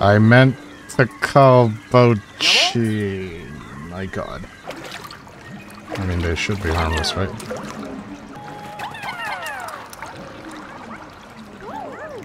I meant to call Bochi. My god. I mean, they should be harmless, right?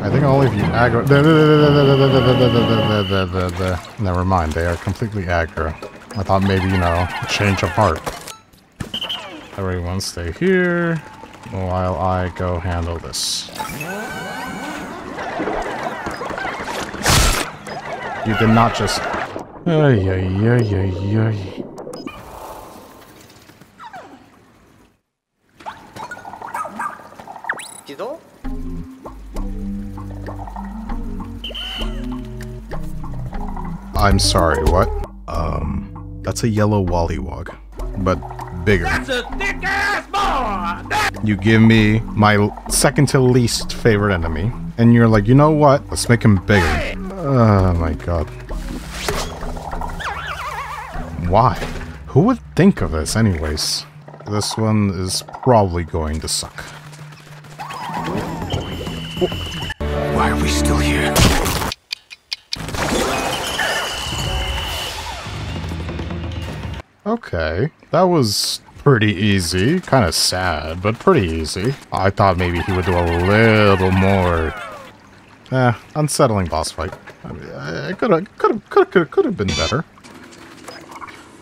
I think only if you aggro... Never mind, they are completely aggro. I thought maybe, you know, change of heart. Everyone stay here while I go handle this. You did not just... Ay, ay, ay, ay, ay. I'm sorry, what? Um, that's a yellow Wollywog, but bigger. That's a thick ass boy! You give me my second to least favorite enemy, and you're like, you know what? Let's make him bigger. Oh my god. Why? Who would think of this anyways? This one is probably going to suck. Why are we still here? Okay, that was pretty easy. Kind of sad, but pretty easy. I thought maybe he would do a little more... Eh, unsettling boss fight. I mean, could have, could have, could have, could have been better.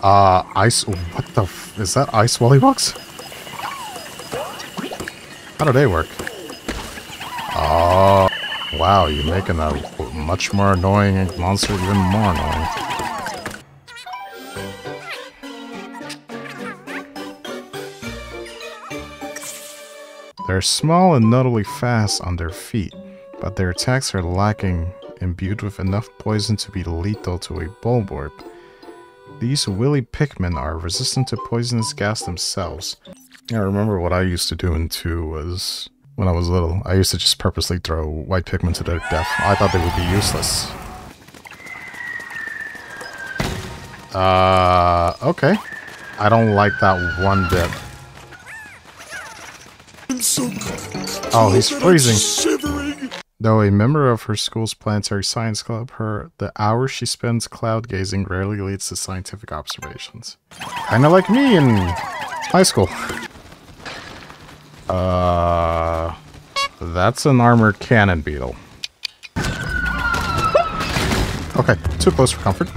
Uh, ice... What the. Is that ice Wollywogs? How do they work? Oh, wow, you're making a much more annoying monster even more annoying. They're small and notably fast on their feet, but their attacks are lacking imbued with enough poison to be lethal to a bulborb. These willy Pikmin are resistant to poisonous gas themselves. I remember what I used to do in 2 was, when I was little, I used to just purposely throw white Pikmin to their death. I thought they would be useless. Uh, okay. I don't like that one bit. Oh, he's freezing. Though a member of her school's planetary science club, her the hours she spends cloud gazing rarely leads to scientific observations. Kinda like me in high school. Uh, that's an armored cannon beetle. Okay, too close for comfort.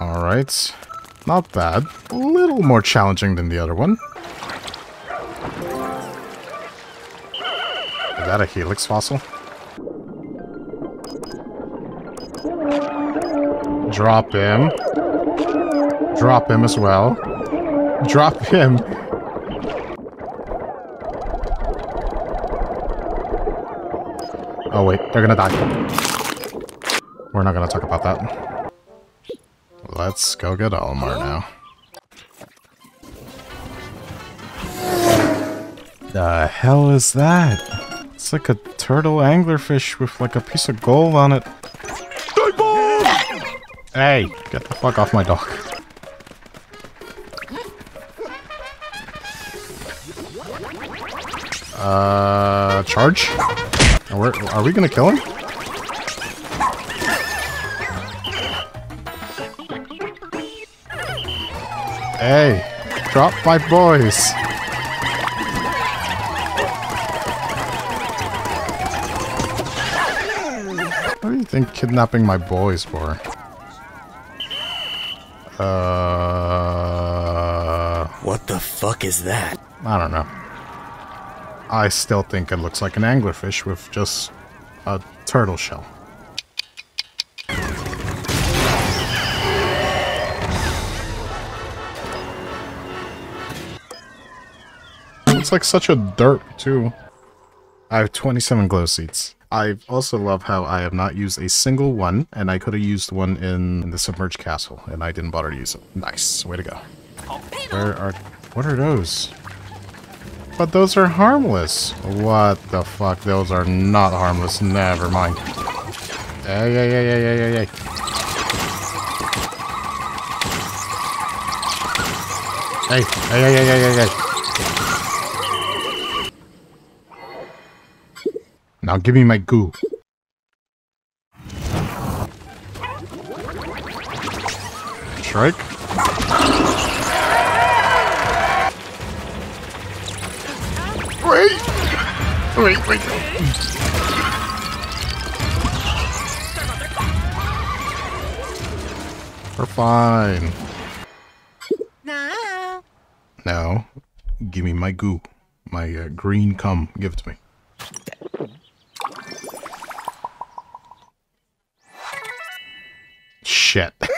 Alright. Not bad. A little more challenging than the other one. That a helix fossil? Drop him. Drop him as well. Drop him. Oh wait, they're gonna die. We're not gonna talk about that. Let's go get Olimar now. The hell is that? It's like a turtle anglerfish with like a piece of gold on it. Hey, get the fuck off my dog. Uh, charge? Are we, are we gonna kill him? Hey, drop my boys. Think kidnapping my boys for? Uh, What the fuck is that? I don't know. I still think it looks like an anglerfish with just a turtle shell. It's like such a derp, too. I have 27 glow seeds. I also love how I have not used a single one, and I could have used one in, in the submerged castle, and I didn't bother to use it. Nice. Way to go. Where are... What are those? But those are harmless. What the fuck? Those are not harmless. Never mind. Hey, hey, hey, hey, hey, hey, hey. Hey, hey, hey, hey, hey, hey, hey. Now give me my goo. Strike. Wait! Wait, wait. We're fine. No. Now, give me my goo. My uh, green cum. Give it to me. Shit.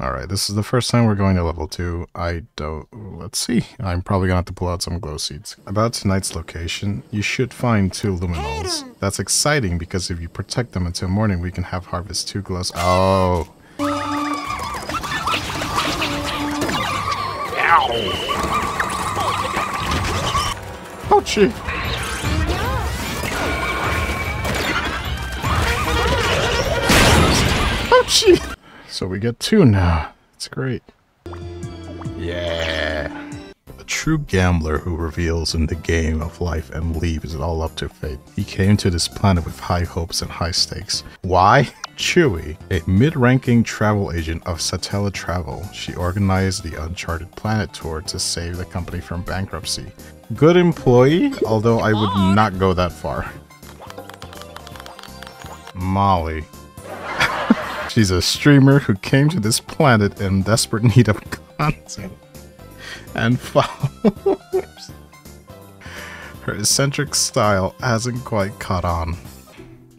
Alright, this is the first time we're going to level 2. I don't... Let's see. I'm probably gonna have to pull out some glow seeds. About tonight's location, you should find two Lumiknolls. That's exciting because if you protect them until morning, we can have harvest two glows. Oh. Ouchie. So we get two now. It's great. Yeah. A true gambler who reveals in the game of life and leaves it all up to fate. He came to this planet with high hopes and high stakes. Why? Chewie, a mid-ranking travel agent of Satella Travel, she organized the Uncharted Planet tour to save the company from bankruptcy. Good employee, although I would not go that far. Molly. She's a streamer who came to this planet in desperate need of content and followers. Her eccentric style hasn't quite caught on.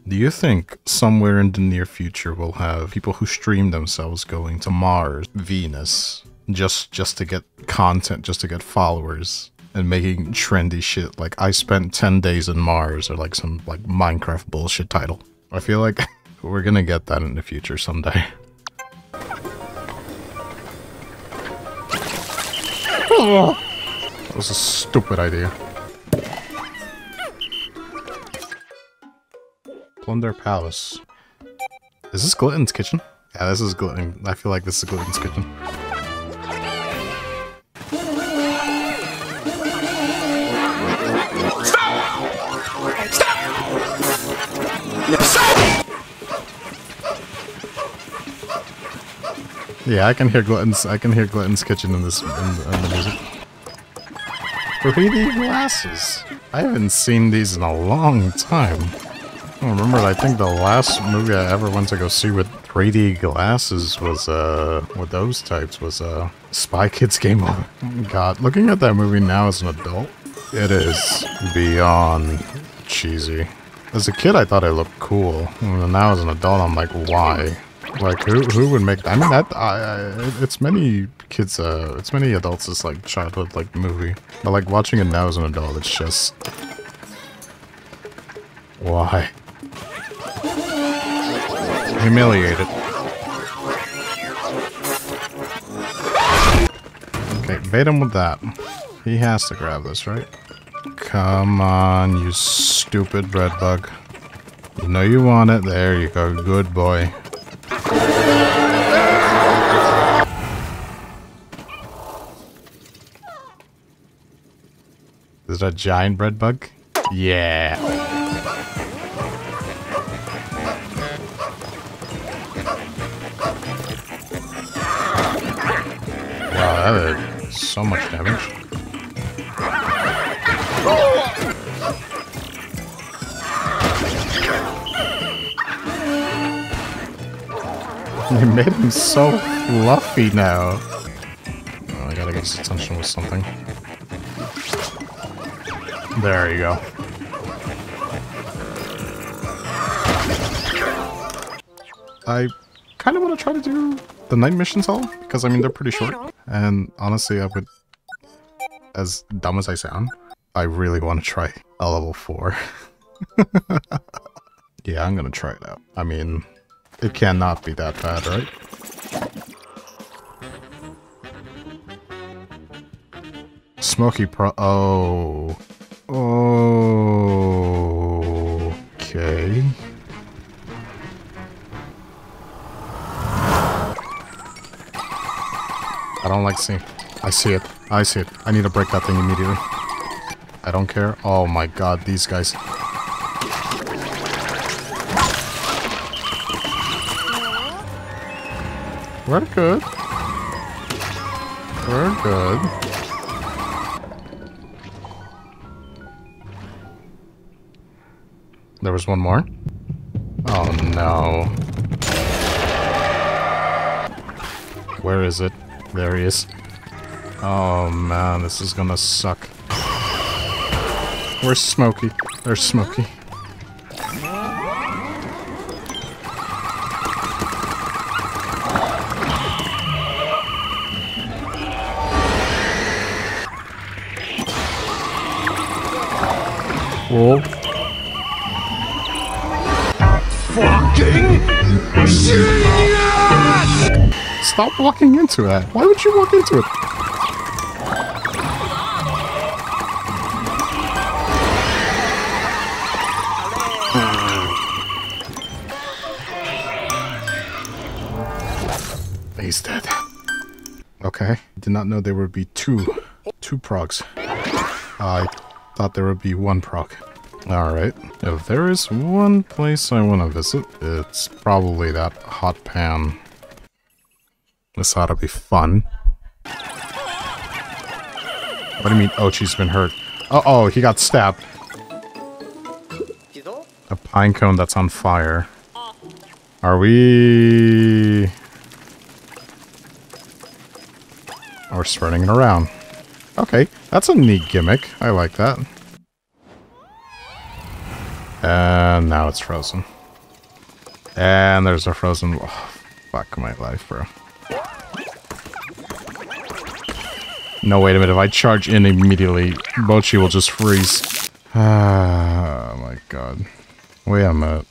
Do you think somewhere in the near future we'll have people who stream themselves going to Mars, Venus, just just to get content, just to get followers, and making trendy shit like I spent 10 days in Mars or like some like Minecraft bullshit title? I feel like we're gonna get that in the future someday. That was a stupid idea. Plunder Palace. Is this Glutton's kitchen? Yeah, this is Glutton. I feel like this is Glutton's kitchen. Yeah, I can hear Glutton's. I can hear Glutton's kitchen in this in, in the music. 3D glasses. I haven't seen these in a long time. I remember. I think the last movie I ever went to go see with 3D glasses was uh with those types was uh Spy Kids Game Over. God, looking at that movie now as an adult, it is beyond cheesy. As a kid, I thought it looked cool. And now as an adult, I'm like, why? Like, who who would make? that? I mean, that I, I it's many kids. Uh, it's many adults. It's like childhood like movie. But like watching it now as an adult, it's just why humiliated. Okay, bait him with that. He has to grab this, right? Come on, you stupid bread bug. You know you want it. There you go. Good boy. It a giant bread bug? Yeah. Wow, that did so much damage. They made him so fluffy now. Oh, I gotta get his attention with something. There you go. I kind of want to try to do the night missions all, because I mean, they're pretty short. And honestly, I would, as dumb as I sound, I really want to try a level 4. yeah, I'm gonna try it out. I mean, it cannot be that bad, right? Smoky Pro. Oh. Okay. I don't like seeing. I see it. I see it. I need to break that thing immediately. I don't care. Oh my god, these guys. We're good. We're good. There was one more. Oh no. Where is it? There he is. Oh man, this is gonna suck. Where's Smokey? There's Smokey. Whoa. Stop walking into that. Why would you walk into it? Hmm. He's dead. Okay. Did not know there would be two, two progs. I thought there would be one prog. Alright. If there is one place I want to visit, it's probably that hot pan. This ought to be fun. What do you mean, oh, she's been hurt? Uh oh, he got stabbed. A pine cone that's on fire. Are we... We're spreading it around. Okay, that's a neat gimmick. I like that. And now it's frozen. And there's a frozen... Oh, fuck my life, bro. No, wait a minute. If I charge in immediately, Bochi will just freeze. Ah, my god. Wait a minute.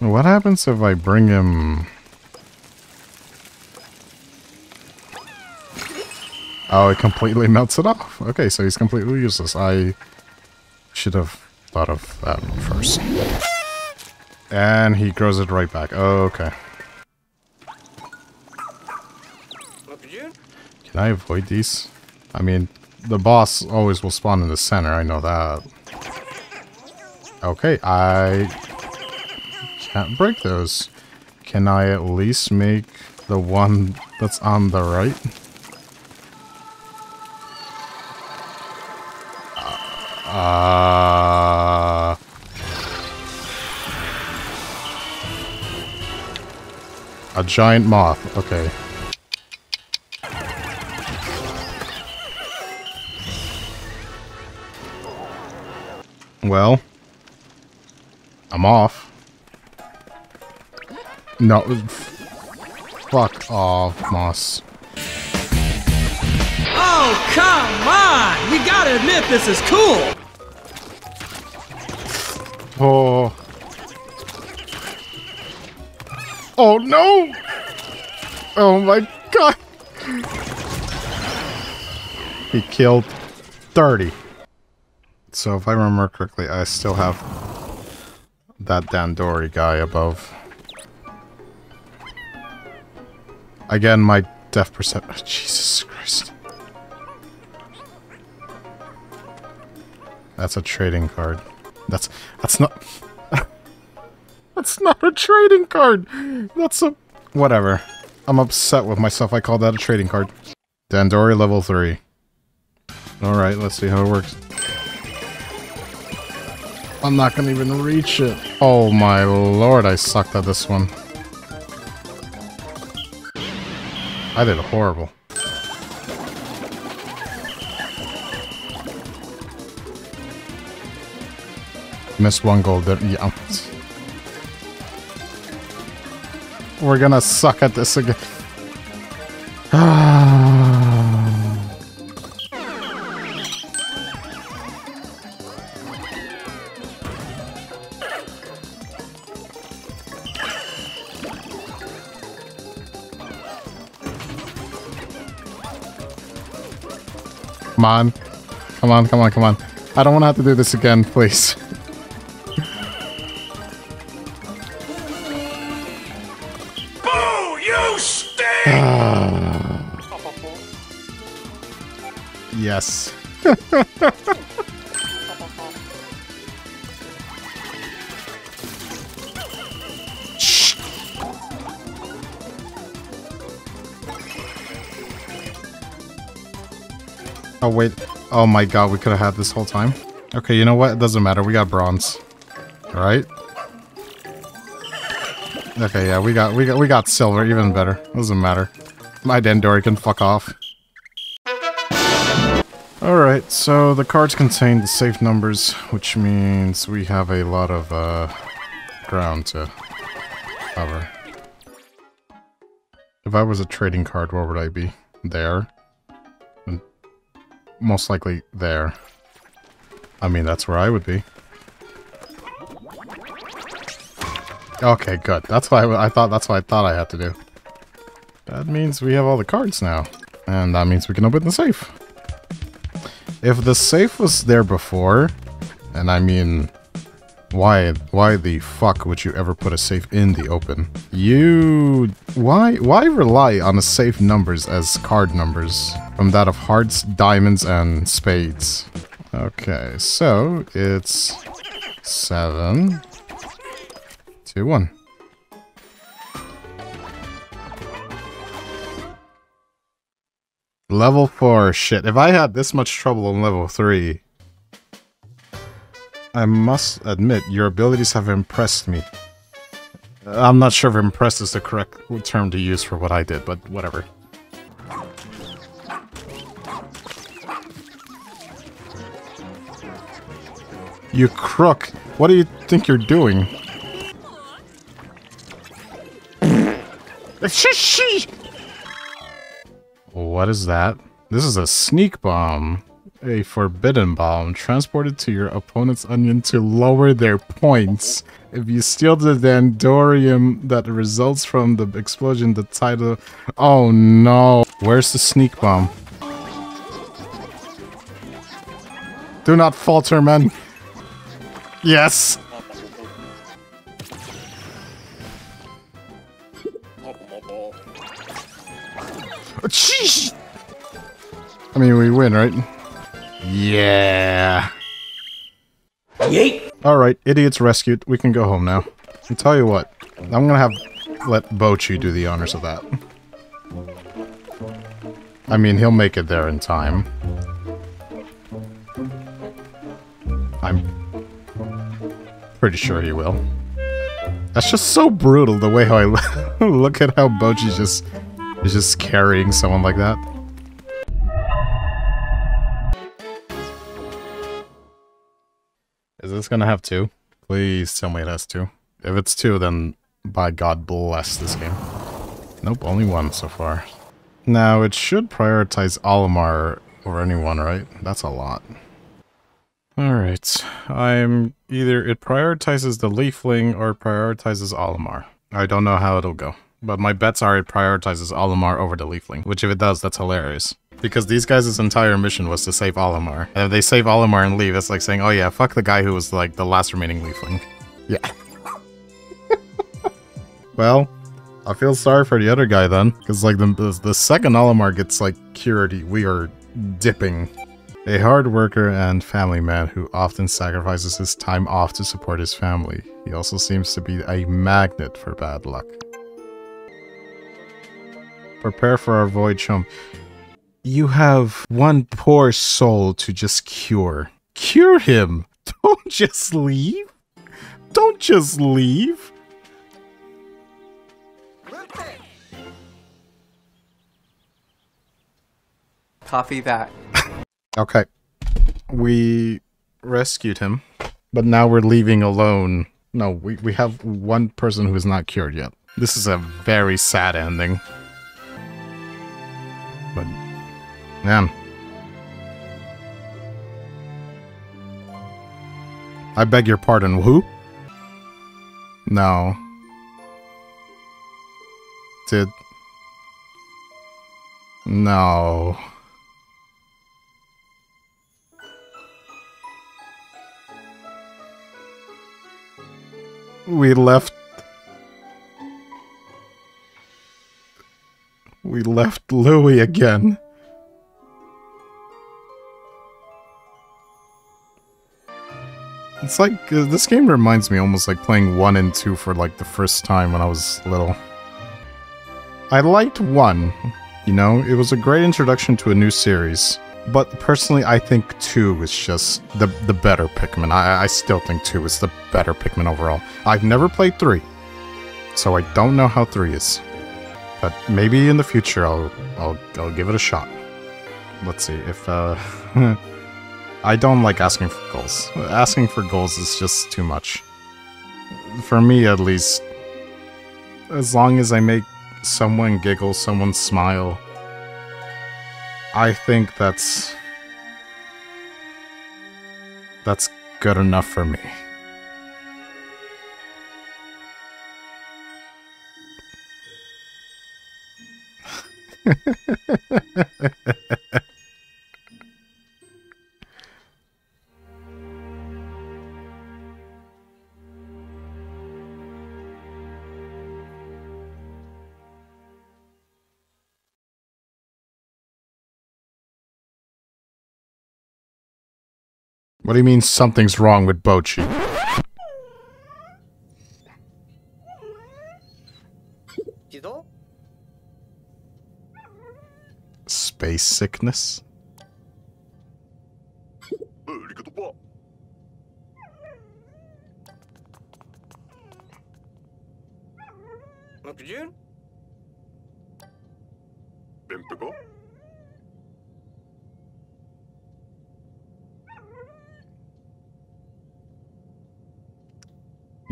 What happens if I bring him... Oh, it completely melts it off. Okay, so he's completely useless. I should have thought of that first. And he grows it right back. Okay. Can I avoid these? I mean, the boss always will spawn in the center, I know that. Okay, I can't break those. Can I at least make the one that's on the right? Uh... A giant moth, okay. Well, I'm off. No, fuck off, Moss. Oh, come on! You gotta admit this is cool! Oh. Oh no! Oh my god! He killed 30. So if I remember correctly, I still have that Dandori guy above. Again, my death percent. Oh, Jesus Christ. That's a trading card. That's that's not That's not a trading card. That's a whatever. I'm upset with myself. I called that a trading card. Dandori level 3. Alright, let's see how it works. I'm not gonna even reach it. Oh my lord, I sucked at this one. I did horrible. Missed one gold there. Yeah. We're gonna suck at this again. Ah. Come on. Come on, come on, come on. I don't want to have to do this again, please. Boo! You stink! Ah. yes. wait. Oh my god, we could have had this whole time. Okay, you know what? It doesn't matter. We got bronze. Alright? Okay, yeah, we got we got we got silver, even better. Doesn't matter. My Dandori can fuck off. Alright, so the cards contain the safe numbers, which means we have a lot of uh ground to cover. If I was a trading card, where would I be? There. Most likely there. I mean, that's where I would be. Okay, good. That's why I, I thought. That's what I thought I had to do. That means we have all the cards now, and that means we can open the safe. If the safe was there before, and I mean, why, why the fuck would you ever put a safe in the open? You, why, why rely on the safe numbers as card numbers from that of hearts, diamonds, and spades? Okay, so it's seven, two, one. Level 4, shit. If I had this much trouble on level 3, I must admit, your abilities have impressed me. I'm not sure if impressed is the correct term to use for what I did, but whatever. You crook! What do you think you're doing? What is that? This is a sneak bomb. A forbidden bomb transported to your opponent's onion to lower their points. If you steal the Dandorium that results from the explosion, the title... Oh no. Where's the sneak bomb? Do not falter, man. Yes. Sheesh. I mean, we win, right? Yeah. Yeet! Alright, idiots rescued. We can go home now. I tell you what, I'm gonna have let Bochi do the honors of that. I mean, he'll make it there in time. I'm pretty sure he will. That's just so brutal, the way how I look at how Bochi just is just carrying someone like that. Is this gonna have two? Please tell me it has two. If it's two, then by God bless this game. Nope, only one so far. Now, it should prioritize Olimar or anyone, right? That's a lot. Alright, I'm either it prioritizes the Leafling or prioritizes Olimar. I don't know how it'll go. But my bets are it prioritizes Olimar over the Leafling, which if it does, that's hilarious. Because these guys' entire mission was to save Olimar. And if they save Olimar and leave, it's like saying, oh yeah, fuck the guy who was like the last remaining Leafling. Yeah. well, I feel sorry for the other guy then. Because like the, the, the second Olimar gets like cured, we are dipping. A hard worker and family man who often sacrifices his time off to support his family. He also seems to be a magnet for bad luck. Prepare for our void chum. You have one poor soul to just cure. Cure him! Don't just leave! Don't just leave! Coffee that. Okay. We rescued him, but now we're leaving alone. No, we, we have one person who is not cured yet. This is a very sad ending. But, man. I beg your pardon, who? No. Did... No. we left we left Louie again. It's like, uh, this game reminds me almost like playing 1 and 2 for like the first time when I was little. I liked 1, you know, it was a great introduction to a new series. But personally, I think 2 is just the the better Pikmin. I, I still think 2 is the better Pikmin overall. I've never played 3, so I don't know how 3 is. But maybe in the future I'll I'll, I'll give it a shot. Let's see if uh I don't like asking for goals. Asking for goals is just too much. For me, at least. As long as I make someone giggle, someone smile, I think that's. That's good enough for me. What do you mean something's wrong with Bochi? Space sickness?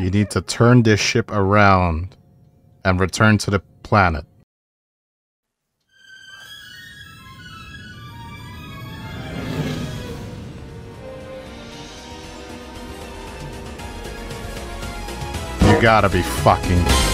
You need to turn this ship around and return to the planet. You gotta be fucking